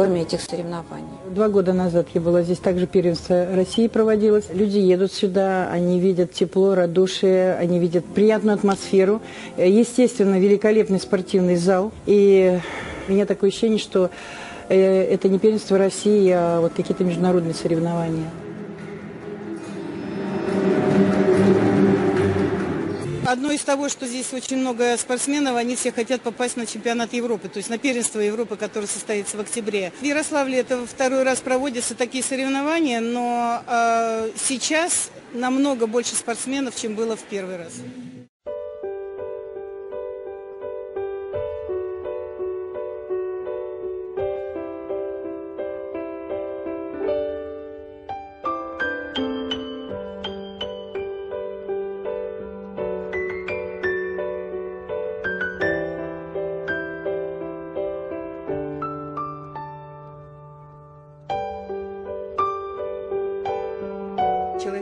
норме этих соревнований. Два года назад я была здесь, также первенство России проводилось. Люди едут сюда, они видят тепло, радушие, они видят приятную атмосферу. Естественно, великолепный спортивный зал. И у меня такое ощущение, что э, это не первенство России, а вот какие-то международные соревнования. Одно из того, что здесь очень много спортсменов, они все хотят попасть на чемпионат Европы, то есть на первенство Европы, которое состоится в октябре. В Ярославле это второй раз проводятся такие соревнования, но э, сейчас намного больше спортсменов, чем было в первый раз.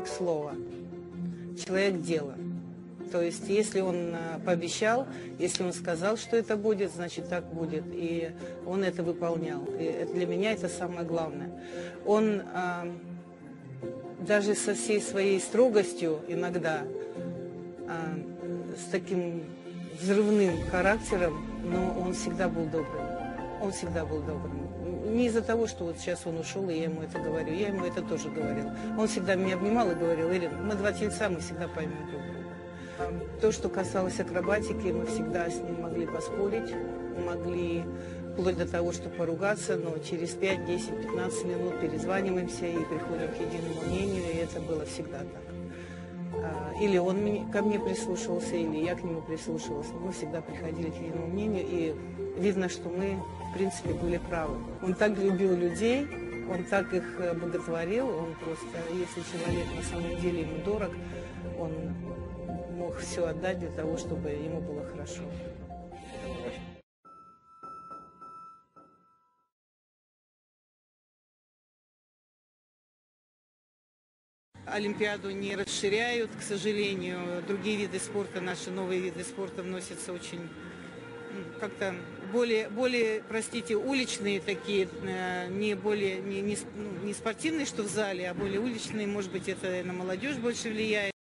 Слова, человек дела. То есть, если он а, пообещал, если он сказал, что это будет, значит, так будет. И он это выполнял. И для меня это самое главное. Он а, даже со всей своей строгостью иногда, а, с таким взрывным характером, но он всегда был добрым. Он всегда был добрым. Не из-за того, что вот сейчас он ушел, и я ему это говорю. Я ему это тоже говорила. Он всегда меня обнимал и говорил, Ирина, мы два тельца, мы всегда поймем друг друга. То, что касалось акробатики, мы всегда с ним могли поспорить, могли вплоть до того, что поругаться, но через 5, 10, 15 минут перезваниваемся и приходим к единому мнению, и это было всегда так. Или он ко мне прислушивался, или я к нему прислушивалась. Мы всегда приходили к единому мнению, и видно, что мы, в принципе, были правы. Он так любил людей, он так их э, боготворил, он просто, если человек на самом деле ему дорог, он мог все отдать для того, чтобы ему было хорошо. Олимпиаду не расширяют, к сожалению. Другие виды спорта, наши новые виды спорта вносятся очень как-то более, более, простите, уличные такие, э, не более, не, не, ну, не спортивные, что в зале, а более уличные, может быть, это на молодежь больше влияет.